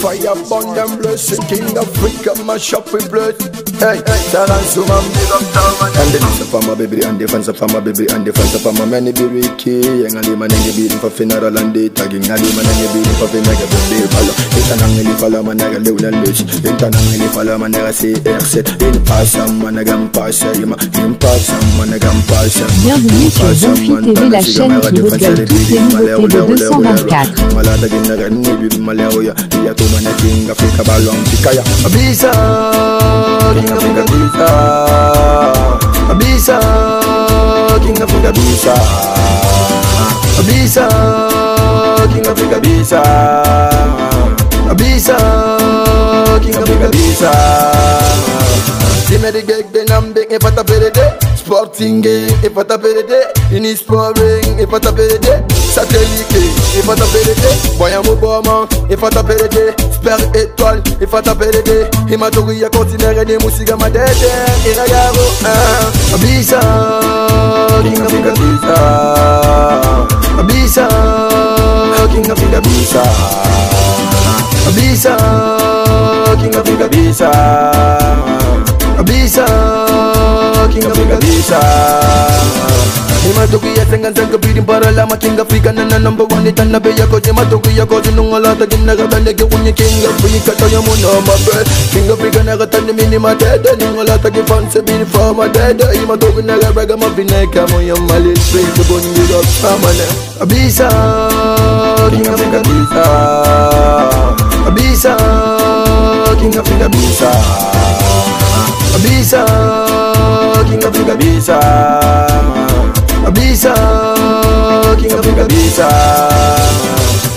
Fire burn them blessing, King Afrika, mash up with blood. Hey, Saran Suman, big up Salman. And the listen for my baby, and the fans for my baby, and the fans for my many baby key. Yang ali man yang beating for funeral and day tagging. Ali man yang beating for funeral birthday palo. Ita nang ili follow man naga lew na luch. Ita nang ili follow man naga si exit. In passam man naga mpasa yuma. In passam man naga mpasa. Bienvenue sur Bonfi TV, la chaîne qui regale toutes les nouveautés de 224. malata ginaga nibi malaya ya to mana kinga fika balong pikaya abisa kinga fika bisa. Abisa kinga fika bisa. Abisa kinga fika bisa. Abisa kinga fika bisa. Dime de gek ben am bek e pata perede. Sporting game e pata perede. Ini sporting e pata perede Satellite e pata perede Boyamo boma e pata perede Sper étoile. E pata perede Himatori ya kontinere ni musiga madede Ira yaro ah Abisa Kinga figa bisa Abisa Kinga figa bisa Abisa Kinga figa bisa Abisa King Afrika Bisa Imatuki ya sengan sang kapirin para lama King Afrika na na number one Itan na beya ko Imatuki ya ko sinung alata Ginagabanda ki kunye King Afrika Tayo mo na mabe King Afrika na katan ni minima dede Nung alata ki fan se bini fama dede. Imatuki na gabraga mapineka mo yung malit Straight to up samane Abisa King Afrika Bisa. Abisa King Afrika Bisa. Abisa King Afrika Bisa Abisa King Afrika Bisa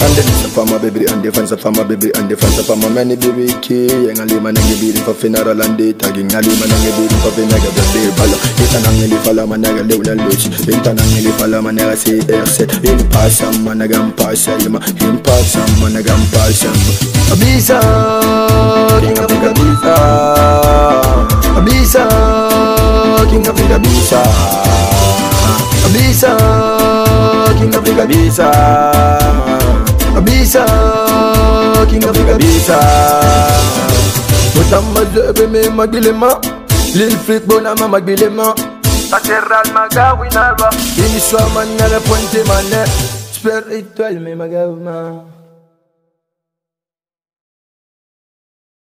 And the listen for my baby and the fans for my baby and the fans for my many baby key Yang ali man ang ibirin for funeral and day tagging Ali man ang ibirin for finaga birthday balo Ita nang ili fala man naga lew na luch Ita nang ili fala man naga si exit In pasam man nagam pasam In pasam man nagam pasam Abisa King Afrika King Afrika Bisa Abisa King Afrika Bisa Mutamba zebe me magilema. Lil Freak bonama magilema. Lateral magawin alba Iniswa man na la puente mane Spiritual me magawin